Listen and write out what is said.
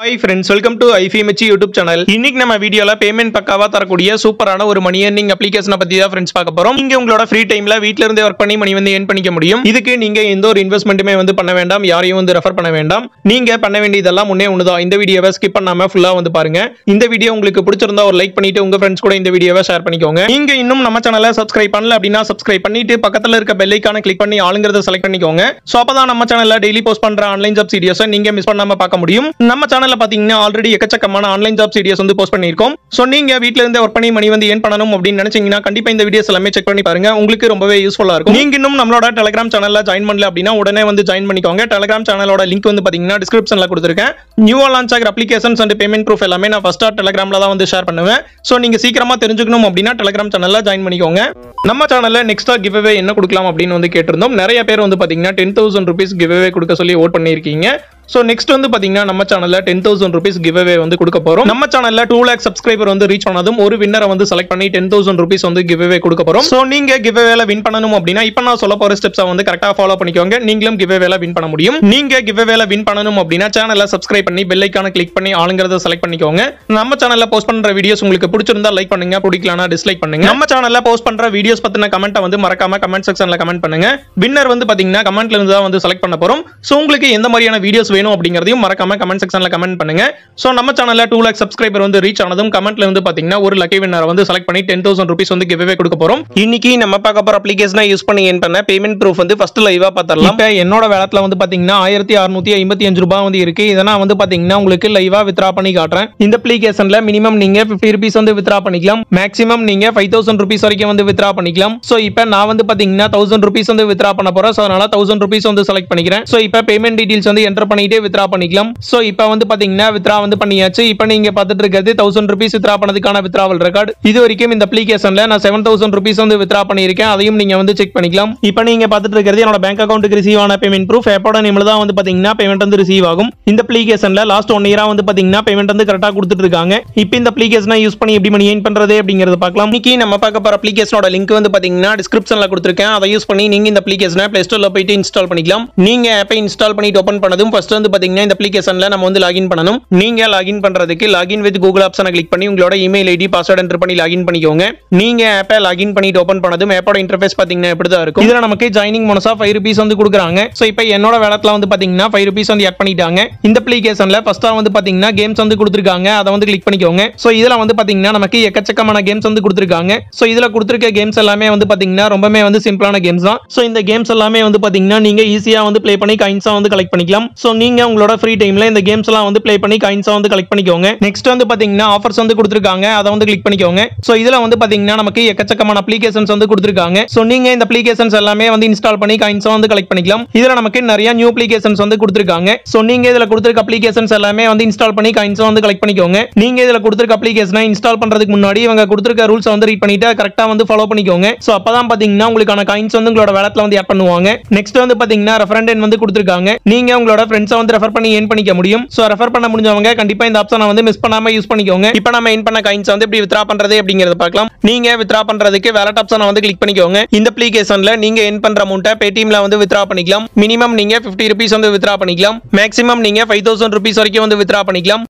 Hi friends welcome to IFMH YouTube channel இன்னைக்கு நம்ம வீடியோல பேமெண்ட் பக்காவா தரக்கூடிய சூப்பரான ஒரு மணி ஏர்னிங் அப்ளிகேஷனை பத்தி தான் ஃப்ரெண்ட்ஸ் பார்க்க போறோம். நீங்க உங்களோட ஃப்ரீ டைம்ல வீட்ல இருந்தே ஒர்க் பண்ணி மணி வந்து ஏர்ன் பண்ணிக்க முடியும். இதுக்கு நீங்க எந்த ஒரு இன்வெஸ்ட்மெண்ட்டுமே வந்து பண்ண வேண்டாம். யாரையும் வந்து ரெஃபர் பண்ண வேண்டாம். நீங்க பண்ண வேண்டியதெல்லாம் முன்னே ஒண்ணுதான் இந்த வீடியோவை ஸ்கிப் பண்ணாம ஃபுல்லா வந்து பாருங்க. இந்த வீடியோ உங்களுக்கு பிடிச்சிருந்தா ஒரு லைக் பண்ணிட்டு உங்க ஃப்ரெண்ட்ஸ் கூட இந்த வீடியோவை ஷேர் பண்ணிக்கோங்க. நீங்க இன்னும் நம்ம சேனலை சப்ஸ்கிரைப் பண்ணல அப்படின்னா சப்ஸ்கிரைப் பண்ணிட்டு பக்கத்துல இருக்க பெல் ஐக்கான கிளிக் பண்ணி ஆளுங்கிறத செலக்ட் பண்ணிக்கோங்க. சோ அப்பதான் நம்ம சேனல்ல டெய்லி போஸ்ட் பண்ற ஆன்லைன் ஜாப் சீரியஸை நீங்க மிஸ் பண்ணாம பார்க்க முடியும். நம்ம சேனல் சேனல்ல பாத்தீங்கன்னா ஆல்ரெடி எக்கச்சக்கமான ஆன்லைன் ஜாப் சீரியஸ் வந்து போஸ்ட் பண்ணிருக்கோம் சோ நீங்க வீட்ல இருந்து ஒர்க் பண்ணி மணி வந்து ஏன் பண்ணணும் அப்படின்னு நினைச்சீங்கன்னா கண்டிப்பா இந்த வீடியோஸ் எல்லாமே செக் பண்ணி பாருங்க. உங்களுக்கு ரொம்பவே யூஸ்ஃபுல்லா இருக்கும். நீங்க இன்னும் நம்மளோட டெலிகிராம் சேனல்ல ஜாயின் பண்ணல அப்படின்னா உடனே வந்து ஜாயின் பண்ணிக்கோங்க. டெலிகிராம் சேனலோட லிங்க் வந்து பாத்தீங்கன்னா டிஸ்கிரிப்ஷன்ல கொடுத்துருக்கேன். நியூவா லான்ச் ஆகிற அப்ளிகேஷன்ஸ் அண்ட் பேமெண்ட் ப்ரூஃப் எல்லாமே நான் ஃபர்ஸ்டா டெலிகிராம்ல தான் வந்து ஷேர் பண்ணுவேன். சோ நீங்க சீக்கிரமா தெரிஞ்சுக்கணும் அப்படின்னா டெலிகிராம் சேனல்ல ஜாயின் பண்ணிக்கோங்க. நம்ம சேனல்ல நெக்ஸ்டா கிவ் என்ன கொடுக்கலாம் அப்படின்னு வந்து கேட்டிருந்தோம். நிறைய பேர் வந்து பாத்தீங்கன்னா டென் தௌசண்ட் ருபீஸ் கிவ் கொடுக்க சொல்லி ஓட் பண்ணியிருக்கீங்க. ஸோ நெக்ஸ்ட் வந்து பாத்தீங்கன்னா நம்ம சேனலில் டென் தௌசண்ட் ருபீஸ் கிவ் வந்து கொடுக்க போறோம். நம்ம சேனலில் டூ லேக் சப்ஸ்கிரைபர் வந்து ரீச் பண்ணதும் ஒரு வின்னரை வந்து செலக்ட் பண்ணி டென் தௌசண்ட் ருபீஸ் வந்து கிவ் கொடுக்க போகிறோம் ஸோ நீங்க கிவ் வின் பண்ணணும் அப்படின்னா இப்போ நான் சொல்ல போகிற ஸ்டெப்ஸை வந்து கரெக்டாக ஃபாலோ பண்ணிக்கோங்க. நீங்களும் கிவ் வின் பண்ண முடியும். நீங்க கிவ் வின் பண்ணணும் அப்படின்னா சேனலை சப்ஸ்கிரைப் பண்ணி பெல்லைக்கான கிளிக் பண்ணி ஆளுங்கிறத செலக்ட் பண்ணிக்கோங்க. நம்ம சேனலில் போஸ்ட் பண்ற வீடியோஸ் உங்களுக்கு பிடிச்சிருந்தா லைக் பண்ணுங்க பிடிக்கலனா டிஸ்லைக் பண்ணுங்க. நம்ம சேனலில் போஸ்ட் பண்ற வீடியோஸ் பற்றின கமெண்ட்டை வந்து மறக்காம கமெண்ட் செக்ஷனில் கமெண்ட் பண்ணுங்க. வின்னர் வந்து பாத்தீங்கன்னா கமெண்ட்ல இருந்து தான் வந்து செலக்ட் பண்ண போறோம். ஸோ உங்களுக்கு எந்த மாதிரியான வீடியோஸ் வேணும் அப்படிங்கிறதையும் மறக்காம கமெண்ட் செக்ஷன்ல கமெண்ட் பண்ணுங்க. ஸோ நம்ம சேனல்ல டூ லேக் சப்ஸ்கிரைபர் வந்து ரீச் ஆனதும் கமெண்ட்ல இருந்து பாத்தீங்கன்னா ஒரு லக்கி வின்னர் வந்து செலக்ட் பண்ணி டென் தௌசண்ட் ருபீஸ் வந்து கிவ்வே கொடுக்க போறோம். இன்னைக்கு நம்ம பார்க்க போற அப்ளிகேஷனை யூஸ் பண்ணி ஏன் பண்ண பேமெண்ட் ப்ரூஃப் வந்து ஃபர்ஸ்ட் லைவா பார்த்தரலாம் இப்போ என்னோட வேலத்துல வந்து பாத்தீங்கன்னா ஆயிரத்தி அறுநூத்தி ஐம்பத்தி அஞ்சு ரூபாய் வந்து இருக்கு. இதை நான் வந்து பாத்தீங்கன்னா உங்களுக்கு லைவா வித்ரா பண்ணி காட்டுறேன். இந்த அப்ளிகேஷன்ல மினிமம் நீங்க பிப்டி ருபீஸ் வந்து வித்ரா பண்ணிக்கலாம். மேக்ஸிமம் நீங்க ஃபைவ் தௌசண்ட் ருபீஸ் வரைக்கும் வந்து வித்ரா பண்ணிக்கலாம். ஸோ இப்போ நான் வந்து பாத்தீங்கன்னா தௌசண்ட் ருபீஸ் வந்து வித்ரா பண்ண போறேன். ஸோ அதனால தௌசண்ட் ருபீஸ் வந்து செலக்ட் பண்ணிக்கிறேன். ஸோ இப்போ பேமெண்ட் டீடைல்ஸ் வந்து என்டர் பண்ணிட்டே வித்ரா பண்ணிக்கலாம். ஸோ இப்போ வந்து பாத்தீங்கன்னா வித்ரா வந்து பண்ணியாச்சு. இப்போ நீங்க பார்த்துட்டு இருக்கிறது தௌசண்ட் ருபீஸ் வித்ரா பண்ணதுக்கான வித்ராவல் ரெக்கார்டு இது வரைக்கும் இந்த அப்ளிகேஷன்ல நான் செவன் தௌசண்ட் ருபீஸ் வந்து வித்ரா பண்ணியிருக்கேன். அதையும் நீங்க வந்து செக் பண்ணிக்கலாம். இப்போ நீங்க பார்த்துட்டு இருக்கிறது என்னோட பேங்க் அக்கௌண்ட்டுக்கு ரிசீவ் ஆன பேமெண்ட் ப்ரூஃப் எப்போட நேம்ல தான் வந்து பாத்தீங்கன்னா பேமெண்ட் வந்து ரிசீவ் ஆகும். இந்த அப்ளிகேஷன்ல லாஸ்ட் ஒன் இயரா வந்து பாத்தீங்கன்னா பேமெண்ட் வந்து கரெக்டா கொடுத்துட்டு இருக்காங்க. இப்போ இந்த அப்ளிகேஷனை யூஸ் பண்ணி எப்படி மணி ஏன் பண்றது அப்படிங்கறத பார்க்கலாம். இன்னைக்கு நம்ம பார்க்க போற அப்ளிகேஷனோட லிங்க் வந்து பாத்தீங்கன்னா டிஸ்கிரிப்ஷன்ல கொடுத்துருக்கேன். அதை யூஸ் பண்ணி நீங்க இந்த அப்ளிகேஷனை பிளே ஸ்டோர்ல போயிட்டு இன்ஸ்டால் பண்ணிக்கலாம். நீங்க ஆப்பை இன்ஸ்டால் பண்ணிட்டு ஓப்பன் பண்ணதும் வந்து பாத்தீங்கன்னா இந்த அப்ளிகேஷன்ல நம்ம வந்து லாகின் பண்ணணும். நீங்க லாகின் பண்றதுக்கு லாகின் வித் கூகுள் ஆப்ஷனை கிளிக் பண்ணி உங்களோட இமெயில் ஐடி பாஸ்வேர்ட் என்டர் பண்ணி லாகின் பண்ணிக்கோங்க. நீங்க ஆப்பை லாகின் பண்ணிட்டு ஓபன் பண்ணதும் ஆப்போட இன்டர்ஃபேஸ் பாத்தீங்கன்னா இப்படி தான் இருக்கும். இதுல நமக்கு ஜாயினிங் மோனஸா ஃபைவ் ருபீஸ் வந்து கொடுக்குறாங்க. ஸோ இப்போ என்னோட வேலத்துல வந்து பாத்தீங்கன்னா ஃபைவ் ருபீஸ் வந்து ஆட் பண்ணிட்டாங்க. இந்த அப்ளிகேஷன்ல ஃபர்ஸ்டா வந்து பாத்தீங்கன்னா கேம்ஸ் வந்து கொடுத்துருக்காங்க. அதை வந்து கிளிக் பண்ணிக்கோங்க. ஸோ இதுல வந்து பாத்தீங்கன்னா நமக்கு எக்கச்சக்கமான கேம்ஸ் வந்து கொடுத்துருக்காங்க. ஸோ இதுல கொடுத்துருக்க கேம்ஸ் எல்லாமே வந்து பாத்தீங்கன்னா ரொம்பவே வந்து சிம்பிளான கேம்ஸ் தான். ஸோ இந்த கேம்ஸ் எல்லாமே வந்து பாத்தீங்கன்னா நீங்க ஈஸியா வந்து ப்ளே பண்ணி காயின்ஸா வந்து கலெக்ட் பண்ணிக்கலாம். ஸோ நீங்க உங்களோட ஃப்ரீ டைம்ல இந்த கேம்ஸ் எல்லாம் வந்து ப்ளே பண்ணி காயின்ஸா வந்து கலெக்ட் பண்ணிக்கோங்க. நெக்ஸ்ட் வந்து பாத்தீங்கன்னா ஆஃபர்ஸ் வந்து கொடுத்துருக்காங்க. அதை வந்து கிளிக் பண்ணிக்கோங்க. ஸோ இதுல வந்து பாத்தீங்கன்னா நமக்கு எக்கச்சக்கமான அப்ளிகேஷன்ஸ் வந்து கொடுத்துருக்காங்க. ஸோ நீங்க இந்த அப்ளிகேஷன்ஸ் எல்லாமே வந்து இன்ஸ்டால் பண்ணி காயின்ஸா வந்து கலெக்ட் பண்ணிக்கலாம். இதுல நமக்கு நிறைய நியூ அப்ளிகேஷன்ஸ் வந்து கொடுத்துருக்காங்க. ஸோ நீங்க இதுல கொடுத்துருக்க அப்ளிகேஷன்ஸ் எல்லாமே வந்து இன்ஸ்டால் பண்ணி காயின்ஸா வந்து கலெக்ட் பண்ணிக்கோங்க. நீங்க இதுல கொடுத்துருக்க அப்ளிகேஷனை இன்ஸ்டால் பண்றதுக்கு முன்னாடி இவங்க கொடுத்துருக்க ரூல்ஸ் வந்து ரீட் பண்ணிட்டு கரெக்டா வந்து ஃபாலோ பண்ணிக்கோங்க. ஸோ அப்பதான் பாத்தீங்கன்னா உங்களுக்கான காயின்ஸ் வந்து உங்களோட வேலத்துல வந்து ஆட் பண்ணுவாங்க. நெக்ஸ்ட் வந்து பாத்தீங்கன்னா ரெஃபரண்ட் வந்து கொடுத்துருக்காங்க. நீங்க உங்களோட ஃப்ரெண்ட்ஸ் வந்து ரெஃபர் பண்ணி ஏன் பண்ணிக்க முடியும். ஸோ ரெஃபர் பண்ண முடிஞ்சவங்க கண்டிப்பா இந்த ஆப்ஷனை வந்து மிஸ் பண்ணாம யூஸ் பண்ணிக்கோங்க. இப்போ நம்ம ஏன் பண்ண காயின்ஸ் வந்து எப்படி வித்ரா பண்றது அப்படிங்கறத பார்க்கலாம். நீங்க வித்ரா பண்றதுக்கு வேலட் ஆப்ஷனை வந்து கிளிக் பண்ணிக்கோங்க. இந்த அப்ளிகேஷன்ல நீங்க ஏன் பண்ற அமௌண்ட்டை பேடிஎம்ல வந்து வித்ரா பண்ணிக்கலாம். மினிமம் நீங்க 50 ருபீஸ் வந்து வித்ரா பண்ணிக்கலாம். மேக்ஸிமம் நீங்க ஃபைவ் தௌசண்ட் ருபீஸ் வரைக்கும் வந்து வித்ரா பண்ணிக்கலாம்.